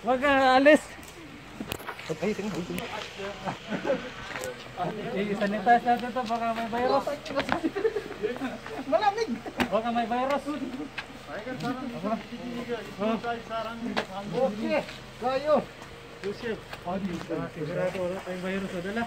Huwag ka alis. Ay, tingnan, ay, tingnan. I-sanitize natin ito, baka may virus. Malamig. Baka may virus. Okay, kayo. Oh, sigurado wala tayong virus na dala.